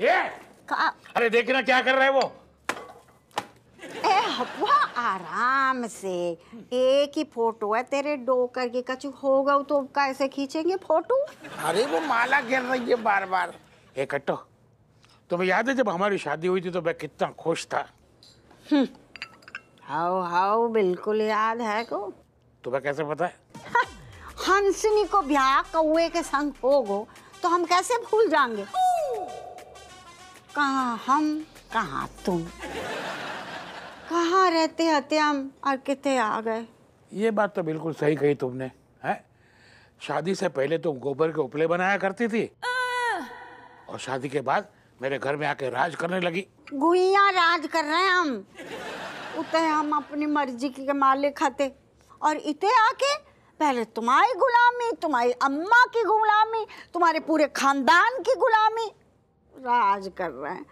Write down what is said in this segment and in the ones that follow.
ये। अरे देखना क्या कर रहा है वो। ए हवा आराम से। एक ही फ़ोटो है तेरे डोकर की कछु होगा तो कैसे खींचेंगे फ़ोटो? अरे वो माला गिर रही है बार बार ए कट्टो तुम्हें याद है जब हमारी शादी हुई थी तो मैं कितना खुश था? हाउ हाउ बिल्कुल याद है को। तुम्हें कैसे पता है? हंसनी को ब्याह कौए के संग होगो तो हम कैसे भूल जाएँगे? कहाँ हम कहाँ तुम? कहाँ रहते हते हम और कितने आ गए? ये बात तो बिल्कुल सही कही तुमने है? शादी से पहले तुम गोबर के उपले बनाया करती थी? और शादी के बाद मेरे घर में आके राज करने लगी। गुइया राज कर रहे हैं हम। उते हम अपनी मर्ज़ी के मालिक खाते। और इतने आके पहले तुम्हारी गुलामी तुम्हारी अम्मा की गुलामी तुम्हारे पूरे खानदान की गुलामी। राज कर रहे हैं।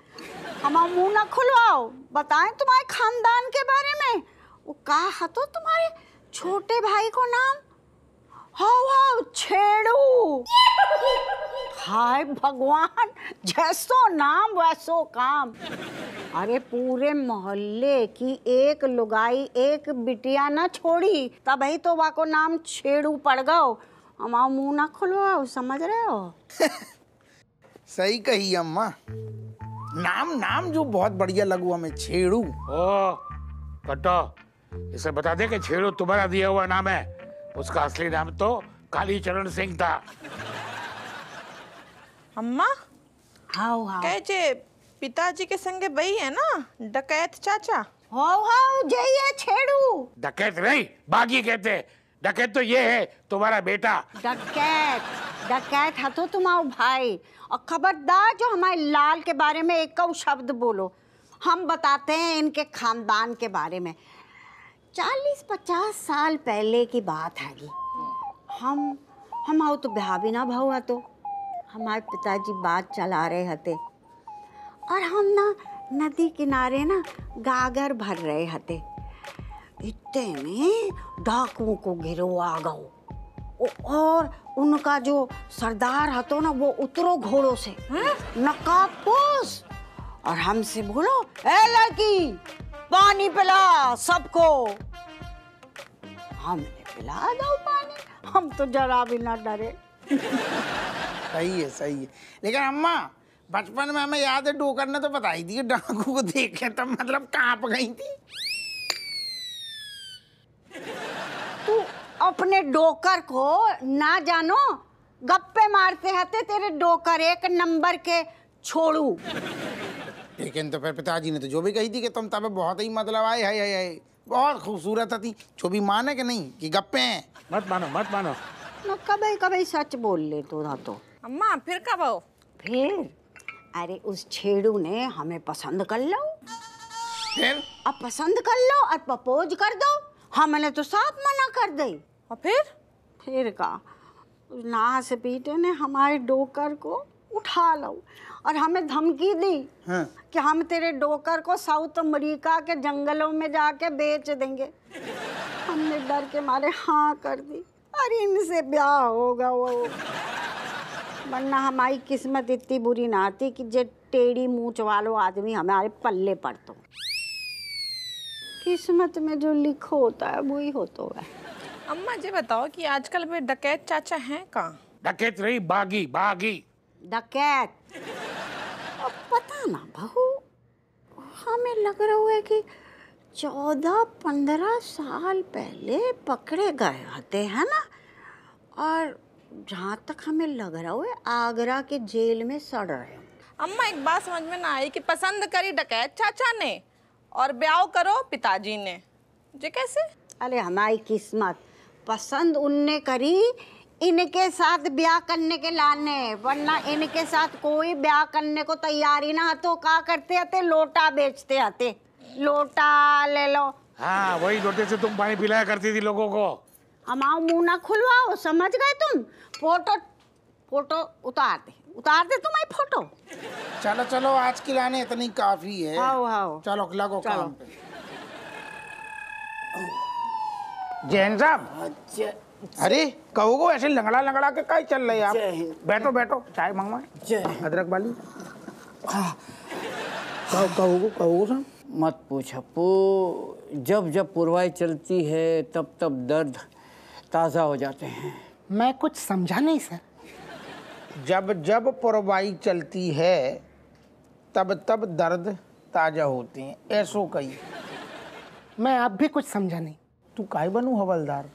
हम मुँह ना खुलवाओ। बताएँ तुम्हारे खानदान के बारे में। वो कहा तो तुम्हारे छोटे भाई को नाम? How how, छेड़ू। हाय भगवान, जैसो नाम, वैसो काम। अरे पूरे मोहल्ले की एक लुगाई, एक बिटिया ना छोड़ी। ही तो वाको नाम छेड़ू पड़ गओ। हमारा मुँह ना खुलवाओ, समझ रहे हो? सही कही अम्मा। नाम नाम जो बहुत बढ़िया लगू हमें छेड़ू। ओ कट्टो इसे बता दे कि छेड़ो तुम्हारा दिया हुआ नाम है। उसका असली नाम तो काली चरण सिंह था। अम्मा? हाउ हाउ। कहे पिताजी के संगे बही है ना डकैत चाचा? हाउ हाउ जय है छेड़ू। डकैत नहीं बागी कहते डकैत तो ये है तुम्हारा बेटा। डकैत। डकैत है तो आओ भाई। और खबरदार जो हमारे लाल के बारे में एक शब्द बोलो। हम बताते हैं इनके खानदान के बारे में। चालीस पचास साल पहले की बात हैगी। हम हम आओ तो ब्याह भी ना भाव तो हमारे पिताजी बात चला रहे हते। और हम ना नदी किनारे ना गागर भर रहे हते। इतने में डाकुओं को गिरवा गओ ओ- और उनका जो सरदार हतो ना वो उतरो घोड़ों से। नकाबपोश और हमसे बोलो ए लड़की पानी पिला सबको। हमने पिला दो पानी। हम तो जरा भी ना डरे। सही है सही है। लेकिन अम्मा बचपन में हमें याद है डोकर ने तो बताई थी कि डाकू को देखे तब मतलब काँप गई थी तू अपने डोकर को ना जानो गप्पे मारते हते तेरे डोकर एक नंबर के छोड़ू। लेकिन तो फिर पिताजी ने तो जो भी कही थी कि तुम तब बहुत ही मतलब आए हाय हाय हाय। बहुत खूबसूरत थी। जो भी माने कि नहीं कि गप्पे हैं। मत मानो मत मानो। न कभी कभी सच बोल ले तो ना तो। अम्मा फिर कब आओ? फिर? अरे उस छेड़ू ने हमें पसंद कर लो। फिर? अब पसंद कर लो और प्रपोज कर दो। हमने तो साफ़ मना कर दे। और फिर? फिर का? से पीटे ने हमारे डोकर को उठा लो और हमें धमकी दी हाँ। कि हम तेरे डोकर को साउथ अमेरिका के जंगलों में जाके बेच देंगे। हमने डर के मारे हाँ कर दी। अरे इनसे ब्याह होगा वो। वरना हमारी किस्मत इतनी बुरी ना आती कि जे टेढ़ी मूछ वालो आदमी हमारे पल्ले पड़तो किस्मत में जो लिखो होता है वही होता है। अम्मा जी बताओ कि आजकल वे डकैत चाचा हैं कहाँ? डकैत नहीं बागी बागी। डकैत? अब पता ना बहू हमें लग रहा है कि चौदह पंद्रह साल पहले पकड़े गए होते हैं ना? और जहाँ तक हमें लग रहा है आगरा के जेल में सड़ रहे हो अम्मा एक बात समझ में ना आई कि पसंद करी डकैत चाचा ने और ब्याह करो पिताजी ने। जी कैसे? अरे हमारी किस्मत। पसंद उनने करी इनके साथ ब्याह करने के लाने। वरना इनके साथ कोई ब्याह करने को तैयार ही ना तो का करते आते? लोटा बेचते आते। लोटा ले लो। हाँ वही लोटे से तुम पानी पिलाया करती थी लोगों को। हमारा मुँह ना खुलवाओ समझ गए तुम? फ़ोटो फ़ोटो उतार दे। उतार दे तुम्हारी फ़ोटो। चलो चलो आज की लाने इतनी काफ़ी है। आओ आओ। चलो लगो चलो। काम पे। जैन साहब। अरे कहोगो ऐसे लंगड़ा लंगड़ा के कहीं चल रहे आप? बैठो बैठो चाय मंगवाए। अदरक वाली कहो कहो कहो सर। मत पूछ अप्पू। जब जब पुरवाई चलती है तब तब दर्द ताज़ा हो जाते हैं। मैं कुछ समझा नहीं सर। जब जब पुरवाई चलती है तब तब दर्द ताज़ा होते हैं। ऐसो कही मैं अब भी कुछ समझा नहीं। तू काहे बनू हवलदार?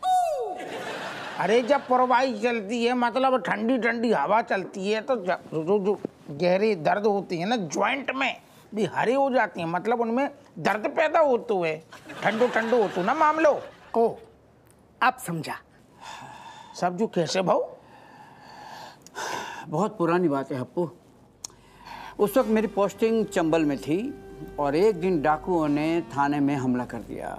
अरे जब पुरवाई चलती है मतलब ठंडी ठंडी हवा चलती है तो ज- जो जो गहरे दर्द होते हैं ना ज्वाइंट में भी हरे हो जाते हैं मतलब उनमें दर्द पैदा होते हुए ठंडो ठंडो होतो ना मामलो। को आप समझा। सब जो कैसे भाव बहुत पुरानी बात है अप्पू उस वक्त मेरी पोस्टिंग चंबल में थी और एक दिन डाकुओं ने थाने में हमला कर दिया।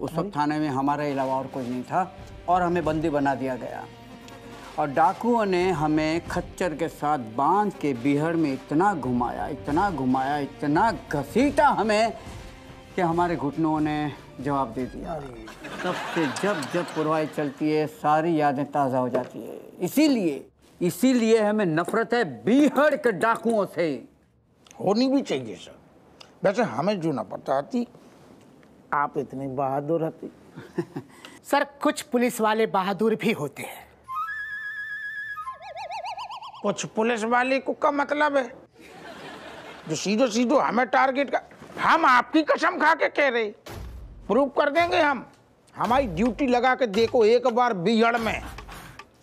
उस वक्त थाने में हमारे अलावा और कोई नहीं था और हमें बंदी बना दिया गया। और डाकुओं ने हमें खच्चर के साथ बाँध के बिहड़ में इतना घुमाया इतना घुमाया इतना घसीटा हमें कि हमारे घुटनों ने जवाब दे दिया। तब से जब जब पुरवाई चलती है सारी यादें ताज़ा हो जाती है। इसीलिए इसीलिए हमें नफरत है बीहड़ के डाकुओं से। होनी भी चाहिए सर। वैसे हमें जो ना पता आती आप इतने बहादुर रहते सर कुछ पुलिस वाले बहादुर भी होते हैं। कुछ पुलिस वाले को का मतलब है? जो सीधो सीधो हमें टारगेट का हम आपकी कसम खा के कह रहे प्रूव कर देंगे हम। हमारी ड्यूटी लगा के देखो एक बार बिहड़ में।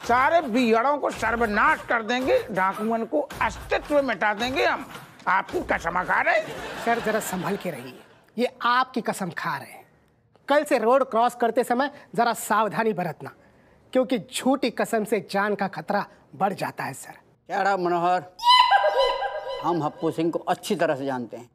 सारे बिहड़ों को सर्वनाश कर देंगे डाकुअन को अस्तित्व मिटा देंगे हम। आपकी कसम खा रहे सर जरा संभल के रहिए। ये आपकी कसम खा रहे हैं। कल से रोड क्रॉस करते समय जरा सावधानी बरतना क्योंकि झूठी कसम से जान का खतरा बढ़ जाता है सर। क्या मनोहर? हम हप्पू सिंह को अच्छी तरह से जानते हैं।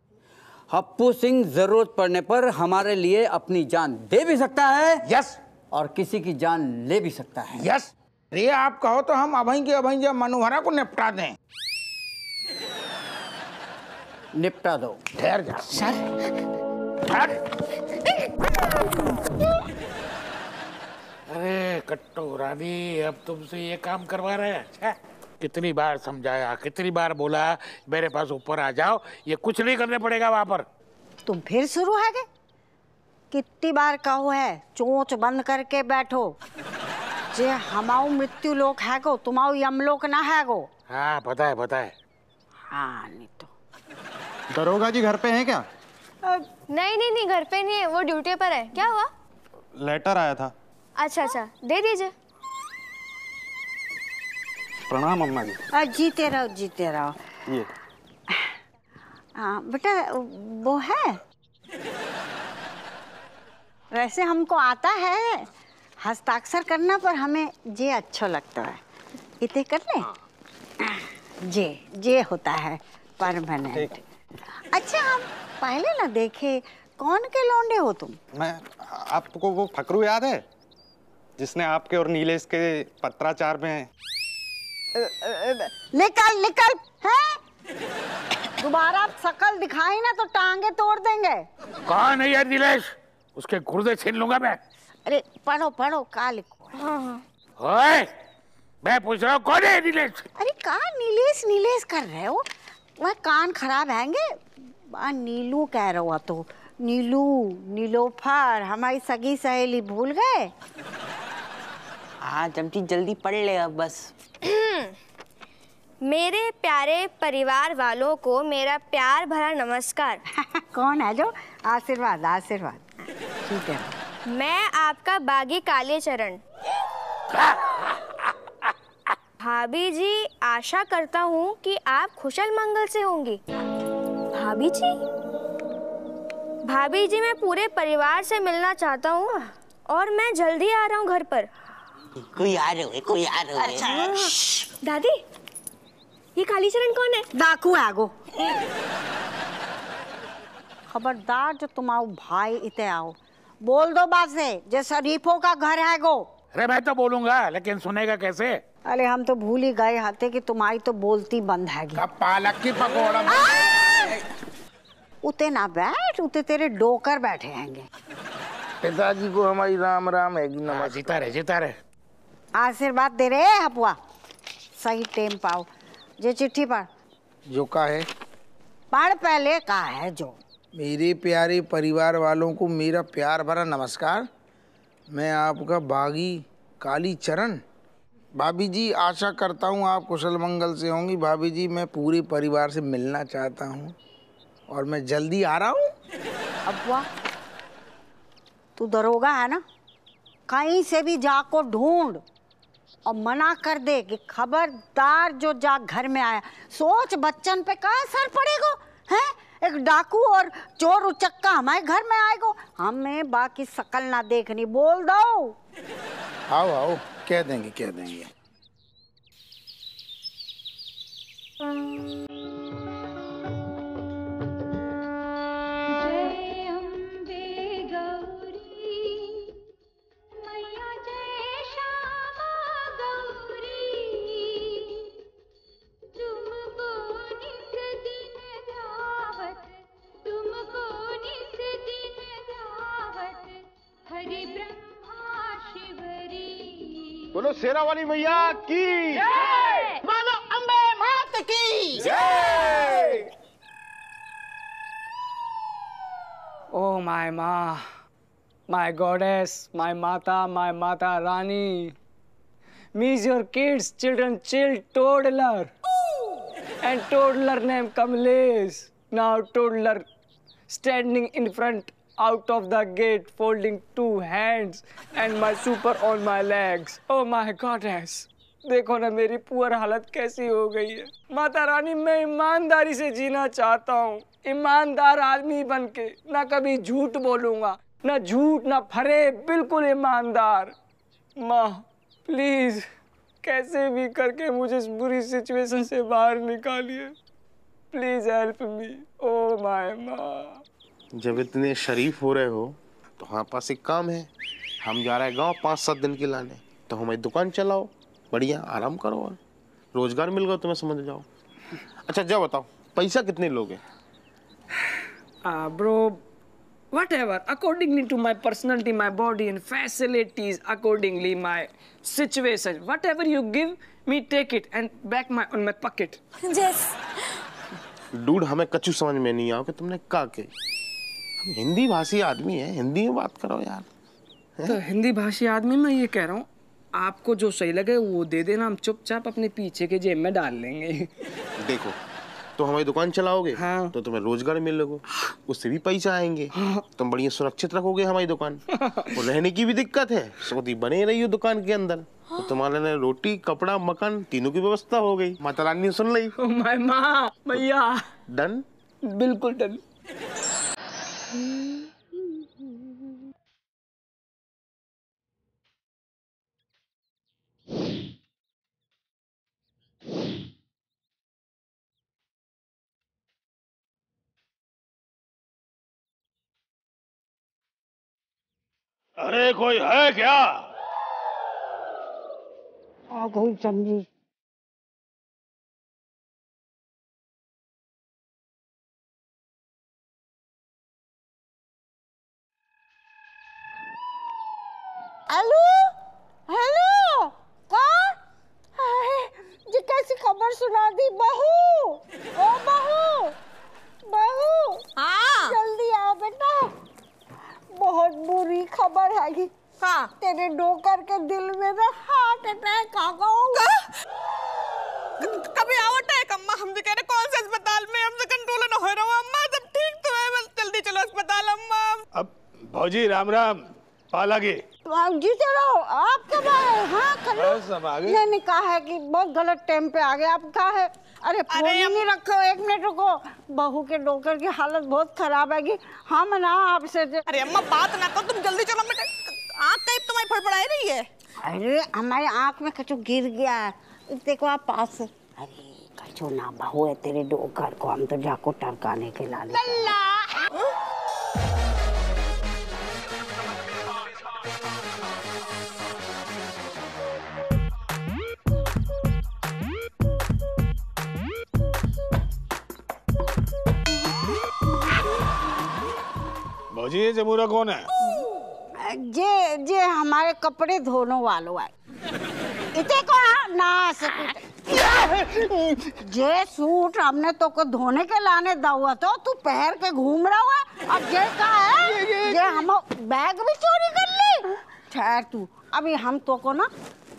हप्पू सिंह ज़रूरत पड़ने पर हमारे लिए अपनी जान दे भी सकता है। यस। और किसी की जान ले भी सकता है। यस। ये आप कहो तो हम अभई के जब मनोहरा को निपटा दें। निपटा दो। ठहर जा। सर अरे कट्टो रानी अब तुमसे ये काम करवा रहे हैं कितनी बार समझाया कितनी बार बोला मेरे पास ऊपर आ जाओ ये कुछ नहीं करने पड़ेगा वहाँ पर। तुम फिर शुरू है गे कितनी बार कहो है चोंच बंद करके बैठो। जे हमाऊ मृत्यु लोक है गो तुम्हाऊ यमलोक ना है गो। हाँ पता है पता है। हाँ नहीं तो। दरोगा जी घर पे हैं क्या? नहीं नहीं नहीं घर पे नहीं है वो ड्यूटी पर है। क्या हुआ? लेटर आया था। अच्छा अच्छा दे दीजिए। प्रणाम अम्मा जी। आ, जीते रहो जीते रहो। ये। हाँ बेटा वो है? वैसे हमको आता है हस्ताक्षर करना पर हमें जे अच्छा लगता है। इतने कर ले? जे जे होता है परमानेंट। अच्छा हम पहले ना देखे कौन के लौंडे हो तुम? मैं आपको वो फकरू याद है? जिसने आपके और नीलेश के पत्राचार में निकल निकल है? दोबारा शकल दिखाई ना तो टांगे तोड़ देंगे। कौन है ये नीलेश? उसके गुर्दे छीन लूँगा मैं। अरे पढ़ो पढ़ो का लिखो? है? ओए मैं पूछ रहा हूँ कौन है नीलेश? अरे का नीलेश नीलेश कर रहे हो? वह कान खराब हैंगे? नीलू कह रहे हो तो। नीलू नीलोफर हमारी सगी सहेली भूल गए? हाँ चमची जल्दी पढ़ ले अब बस। मेरे प्यारे परिवार वालों को मेरा प्यार भरा नमस्कार। कौन है जो? आशीर्वाद आशीर्वाद। ठीक है। मैं आपका बागी काले चरण भाभी जी आशा करता हूँ कि आप खुशल मंगल से होंगी। भाभी जी? भाभी जी मैं पूरे परिवार से मिलना चाहता हूँ और मैं जल्दी आ रहा हूँ घर पर। कोई आ रहे हो कोई आ रहे हो। दादी ये काली चरण कौन है? डाकू है गो खबरदार जो तुम आओ भाई इते आओ। बोल दो बात से जो शरीफों का घर है गो अरे मैं तो बोलूँगा लेकिन सुनेगा कैसे? अरे हम तो भूल ही गए हाथे कि तुम्हारी तो बोलती बंद हैगी। अब पालक की पकौड़ा उते ना बैठ उते तेरे डोकर बैठे हैंगे। पिताजी को हमारी राम राम है हाँ, नमस्ते जीता रहे जीता रहे। आशीर्वाद दे रहे हपुआ। सही टेम पाओ। जे चिट्ठी पढ़। जो का है? पढ़ पहले का है जो। मेरे प्यारे परिवार वालों को मेरा प्यार भरा नमस्कार। मैं आपका बागी काली चरण भाभी जी आशा करता हूँ आप कुशल मंगल से होंगी। भाभी जी मैं पूरे परिवार से मिलना चाहता हूँ और मैं जल्दी आ रहा हूँ। अब्बा तू दरोगा है ना? कहीं से भी जा को ढूंढ और मना कर दे कि खबरदार जो जा घर में आया। सोच बच्चन पे का असर पड़ेगा हैं? एक डाकू और चोर उचक्का हमारे घर में आएगा। हमें बाकी शकल ना देखनी बोल दो। आओ आओ। कह देंगे कह देंगे। काली मैया की। मानो अम्बे मात की। ओ my maa my goddess my mata my mata rani. मीज your kids children chill toddler and toddler name Kamlesh now toddler standing in front out of the gate, folding two hands and my super on my legs. Oh my goddess. देखो ना मेरी poor हालत कैसी हो गई है। माता रानी मैं ईमानदारी से जीना चाहता हूँ। ईमानदार आदमी बन के ना कभी झूठ बोलूँगा ना झूठ ना फरे बिल्कुल ईमानदार। माँ प्लीज़ कैसे भी करके मुझे इस बुरी सिचुएशन से बाहर निकालिए। Please help me oh my maa. जब इतने शरीफ हो रहे हो तो हमारे पास एक काम है। हम जा रहे हैं गाँव पाँच सात दिन के लाने। तो हमारी दुकान चलाओ बढ़िया आराम करो और रोज़गार मिल गया तो तुम्हें समझ जाओ। अच्छा जाओ बताओ पैसा कितने लोगे? Bro whatever accordingly to my personality my body and facilities accordingly my situation whatever you give me take it and back my on my pocket dude हमें कचू समझ में नहीं आओ कि तुमने कहा के हम हिंदी भाषी आदमी है हिंदी में बात करो यार। तो हिंदी भाषी आदमी मैं ये कह रहा हूँ आपको जो सही लगे वो दे देना हम चुपचाप अपने पीछे के जेब में डाल लेंगे। देखो तो हमारी दुकान चलाओगे हाँ। तो तुम्हें रोज़गार मिलेगा उससे भी पैसा आएँगे। हाँ। तुम बढ़िया सुरक्षित रखोगे हमारी दुकान। और रहने की भी दिक्कत है सऊदी बने रही हो दुकान के अंदर। तो तुम्हारे लिए रोटी कपड़ा मकान तीनों की व्यवस्था हो गई। माता रानी सुन ली माँ भैया। डन? बिल्कुल डन। अरे कोई है क्या? आ गई समझी हेलो? हेलो? कौन? जी कैसी खबर सुना दी बहू ओ बहू बहू हाँ जल्दी आओ बेटा बहुत बुरी खबर है कि हाँ तेरे डोकर के दिल में ना हार्ट अटैक आ गया। कभी आओ अटैक अम्मा हम भी कह रहे कौन से अस्पताल में हमसे कंट्रोल न हो रहा हूँ अम्मा सब ठीक तो है बस जल्दी चलो अस्पताल अम्मा। अब भौजी राम राम पालागी आप जीते रहो आप कब आए हाँ गए। मैंने कहा है कि बहुत गलत टाइम पे आ गए आप कहा है? अरे फ़ोन ही नहीं रखो एक मिनट रुको। बहू के डोकर की हालत बहुत खराब है कि हम ना आपसे अरे अम्मा बात ना करो तुम जल्दी चलो बेटा आँख कहीं तुम्हारी फड़फड़ाई रही है? अरे हमारे आँख में कचो गिर गया। है देखो आप पास। अरे कचू ना बहू है तेरे डोकर को हम तो जाको टरकाने के लाने भौजी ये जमूरा कौन है? जे हमारे कपड़े धोने वालों है इते को ना जे सूट हमने तो को धोने के लाने दा हुआ तो तू पहन के घूम रहा हुआ अब जे का है जे हम बैग भी चोरी कर ली। ठहर तू अभी हम तो को ना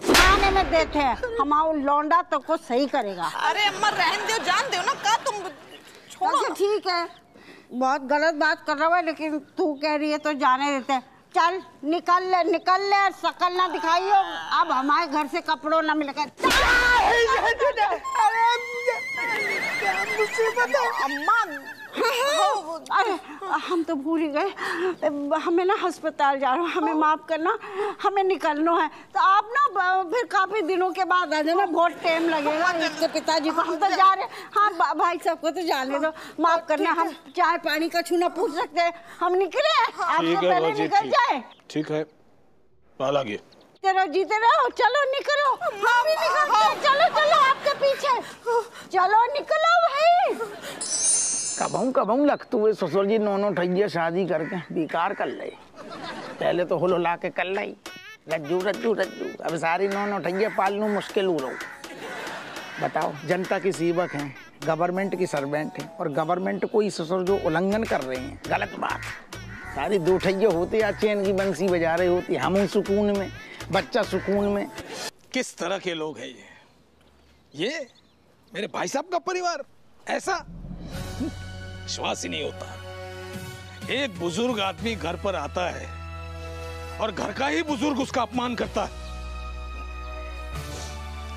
थाने में देते हैं हमारा लौंडा तो को सही करेगा। अरे अम्मा रहन दो जान दो ना का तुम छोड़ो ठीक है बहुत गलत बात कर रहा है लेकिन तू कह रही है तो जाने देते हैं। चल निकल ले निकल ले सकल शकल ना दिखाइयो। अब हमारे घर से कपड़ों ना मिलेगा अम्मा अरे हम तो भूल ही गए। हमें ना अस्पताल जा रहा हमें माफ़ करना हमें निकलना है। तो आप ना फिर काफ़ी दिनों के बाद आ जाना बहुत टाइम लगेगा। इसके पिताजी को हम तो जा रहे हैं। हाँ भाई साहब को तो जाने दो माफ़ करना हम चाय पानी का छूना पूछ सकते हैं। हम निकले? आपसे ठीक पहले निकल जाए। ठीक है। पाल गया चलो जीते रहो। चलो निकलो। हम भी निकलते हैं। चलो चलो आपके पीछे। चलो निकलो भाई। कबहू कबहू लगतू है ससुर जी नोनो ठैया शादी करके बेकार कर ले। पहले तो हुल के कर लाई। रज्जू रज्जू रज्जू। अब सारी नोनो ठैया पालनू मुश्किल हो रहा बताओ, जनता की सेवक हैं गवर्नमेंट की सर्वेंट हैं, और गवर्नमेंट को ही ससुर जो उल्लंघन कर रहे हैं, गलत बात। सारी दो ठैया होते या चैन की बंसी बजा रहे होती, हम सुकून में, बच्चा सुकून में। किस तरह के लोग हैं ये? ये मेरे भाई साहब का परिवार, ऐसा विश्वास ही। नहीं होता एक बुज़ुर्ग आदमी घर पर आता है और घर का ही बुज़ुर्ग उसका अपमान करता है।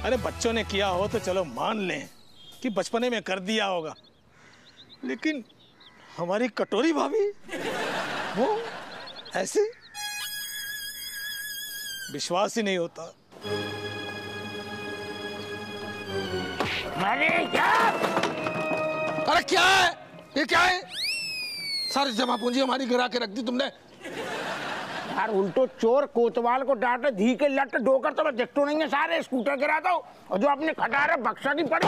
अरे बच्चों ने किया हो तो चलो मान लें कि बचपने में कर दिया होगा। लेकिन हमारी कटोरी भाभी वो ऐसे विश्वास ही नहीं होता। अरे क्या? अरे क्या है? ये क्या है? सारी जमा पूंजी हमारी गिरा के रख दी तुमने। यार उल्टो चोर कोतवाल को डांटे धी के लट डोकर तो मैं देखतो नहीं है सारे स्कूटर गिरा दो और जो अपने खटारे बक्सा की पड़ी।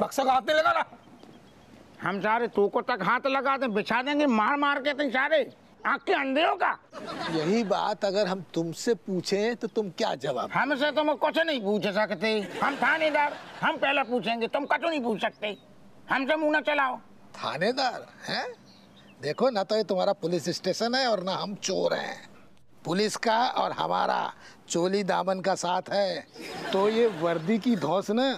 बक्सा का हाथ नहीं लगा हम सारे तो को तक हाथ लगा दे बिछा देंगे मार मार के तुम सारे। आँख के अंधे हो का। यही बात अगर हम तुमसे पूछें तो तुम क्या जवाब? हमसे तुम कुछ नहीं पूछ सकते। हम थानेदार हम पहले पूछेंगे तुम कुछ नहीं पूछ सकते। हमसे मुँह न चलाओ। थानेदार हैं? देखो ना तो ये तुम्हारा पुलिस स्टेशन है और ना हम चोर हैं। पुलिस का और हमारा चोली दामन का साथ है। तो ये वर्दी की धौस ना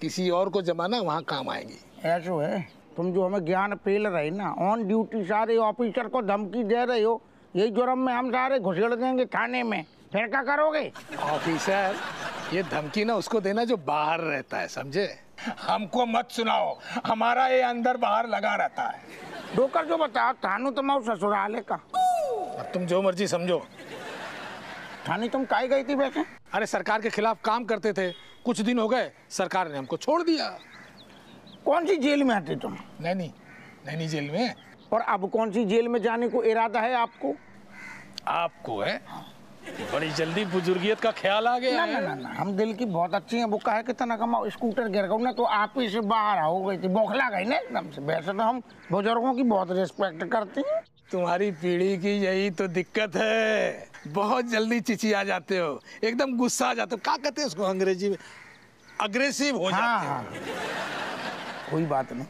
किसी और को जमाना वहाँ काम आएगी। ऐसा है। तुम जो हमें ज्ञान पेल रहे ना ऑन ड्यूटी सारे ऑफिसर को धमकी दे रहे हो यही जुर्म में हम सारे घुसेड़ देंगे थाने में। फिर क्या करोगे? ऑफिसर ये धमकी ना उसको देना जो बाहर रहता है समझे? हमको मत सुनाओ हमारा ये अंदर बाहर लगा रहता है। डोकर जो बताओ थानू तुम्हारा ससुराल है का। अब तुम जो मर्ज़ी समझो। थाने तुम काहे गई थी वैसे? अरे सरकार के खिलाफ काम करते थे कुछ दिन हो गए सरकार ने हमको छोड़ दिया। कौन सी जेल में आते तुम? नैनी नैनी जेल में। और अब कौन सी जेल में जाने को इरादा है आपको? आपको है? बड़ी जल्दी बुजुर्गियत का ख्याल आ गया ना है। ना ना, ना हम दिल की बहुत अच्छी हैं। वो कहे कितना कमाओ स्कूटर गिर गई ना तो आप ही से बाहर हो गई थी। बौखला गई ना एकदम से। वैसे तो हम बुज़ुर्गों की बहुत रिस्पेक्ट करते हैं। तुम्हारी पीढ़ी की यही तो दिक्कत है। बहुत जल्दी चिची आ जाते हो। एकदम गुस्सा आ जाते हो। क्या कहते हैं उसको अंग्रेज़ी में? अग्रेसिव हो जाते हो। कोई बात नहीं।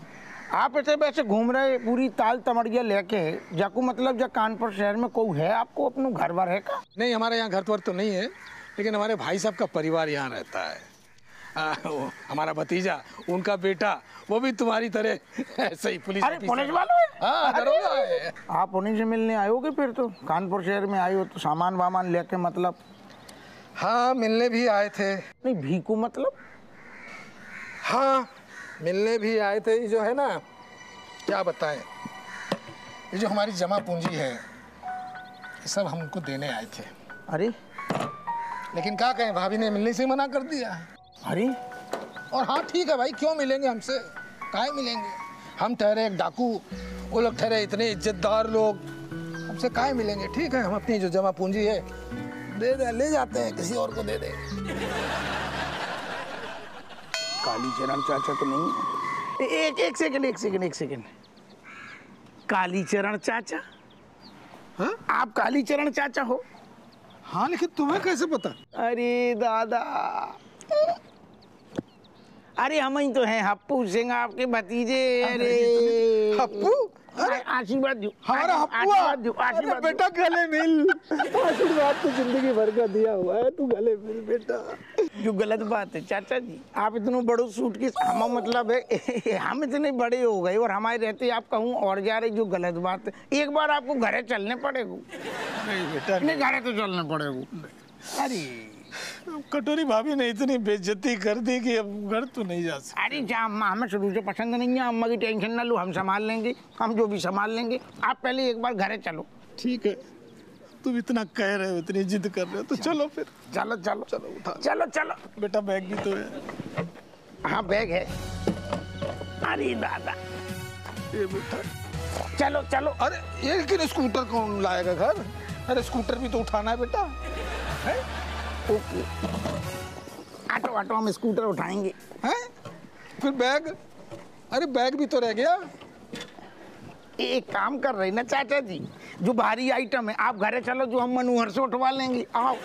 आप ऐसे वैसे घूम रहे पूरी ताल तमड़िया लेके जाकू मतलब जा कानपुर शहर में कोई है आपको अपना घर बार है का? नहीं हमारे यहाँ घर पर तो नहीं है लेकिन हमारे भाई साहब का परिवार यहाँ रहता है। आ, वो, हमारा भतीजा उनका बेटा वो भी तुम्हारी तरह ऐसे ही पुलिस अरे पुलिस। वालों? है? हाँ है। आप उन्हीं से मिलने आए होगे फिर तो? कानपुर शहर में आए हो तो सामान वामान लेके मतलब? हाँ मिलने भी आए थे। नहीं भीकू मतलब? हाँ मिलने भी आए थे ये जो है ना क्या बताएँ? ये जो हमारी जमा पूंजी है ये सब हम उनको देने आए थे। अरे। लेकिन क्या कहें भाभी ने मिलने से मना कर दिया। अरे। और हाँ ठीक है भाई क्यों मिलेंगे हमसे? काहे मिलेंगे? हम ठहरे एक डाकू वो लोग ठहरे इतने इज्जतदार लोग। हमसे काहे मिलेंगे? ठीक है हम अपनी जो जमा पूंजी है दे दे ले जाते हैं किसी और को दे दे। काली चरण चाचा तो नहीं है। एक एक सेकंड एक सेकंड एक सेकंड काली चरण चाचा? हा? आप काली चरण चाचा हो। हाँ लेकिन तुम्हें कैसे पता? अरे दादा। अरे हम ही तो हैं हप्पू सिंह आपके भतीजे। अरे। हप्पू? अरे आशीर्वाद दो हमारा हप्पू आशीर्वाद दो अरे आशीर्वाद बेटा गले मिल। आशीर्वाद तो ज़िंदगी भर का दिया हुआ है तू गले मिल बेटा। जो गलत बात है चाचा जी आप इतने बड़ो सूट के हम मतलब है हम इतने बड़े हो गए और हमारे रहते आप कहूँ और जा रहे जो गलत बात है। एक बार आपको घरे चलने पड़ेगा। नहीं बेटा नहीं। घरे तो चलने पड़ेगा। अरे। कटोरी भाभी ने इतनी बेइज्जती कर दी कि अब घर तो नहीं जा सकते। अरे जा अम्मा हमें शुरू से पसंद नहीं है। अम्मा की टेंशन ना लो हम संभाल लेंगे हम जो भी संभाल लेंगे। आप पहले एक बार घरे चलो। ठीक है तुम इतना कह रहे हो इतनी जिद कर रहे हो तो चलो फिर। चलो चलो। चलो उठा। चलो चलो। बेटा बैग भी तो है। हाँ बैग है। अरे दादा। ये बेटा। चलो चलो। अरे ये लेकिन स्कूटर कौन लाएगा घर? अरे स्कूटर भी तो उठाना है बेटा। है? ओके। ऑटो ऑटो हम स्कूटर उठाएँगे। हैं? फिर बैग? अरे बैग भी तो रह गया। एक काम कर रहे ना चाचा जी जो भारी आइटम है आप घरे चलो जो हम मनोहर से उठवा लेंगे। आओ।